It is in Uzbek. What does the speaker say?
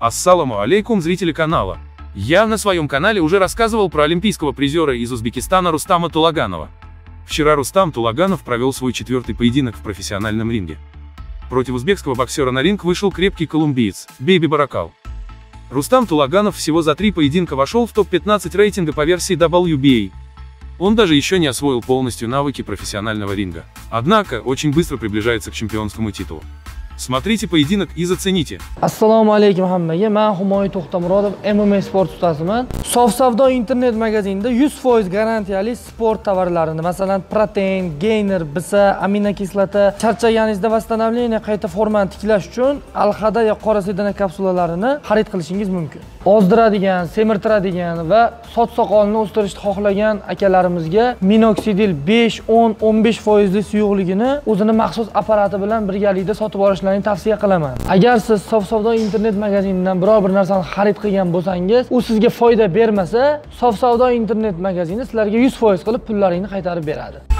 Ассаламу алейкум, зрители канала. Я на своем канале уже рассказывал про олимпийского призера из Узбекистана Рустама Тулаганова. Вчера Рустам Тулаганов провел свой четвертый поединок в профессиональном ринге. Против узбекского боксера на ринг вышел крепкий колумбиец, Бейби Баракал. Рустам Тулаганов всего за три поединка вошел в топ-15 рейтинга по версии WBA. Он даже еще не освоил полностью навыки профессионального ринга. Однако, очень быстро приближается к чемпионскому титулу. Смотрите поединок и зацените. Ассаламу алейкум, hammaga Мен humoyi to'xtamurodov mma sport ustasiman sof savdo internet magazinida 100% garantiyali sport tovarlarini masalan protein гейнер, bisa aminokislota charchaganingizda восстановление qayta formani tiklash uchun alhada yo qora sedana kapsulalarini xarid qilishingiz mumkin ozdiradigan semirtiradigan va soch soqolini o'stirishni xohlagan akalarimizga minoksidil 5, 10, 15% foizli suyuqligini o'zini maxsus apparati bilan birgalikda sotib olishlarini tavsiya qilaman. Agar siz sof savdo internet magazinidan biror bir narsani xarid qilgan bo'lsangiz u sizga foyda bermasa sof savdo internet magazini sizlarga 100% qilib pullaringni qaytarib beradi.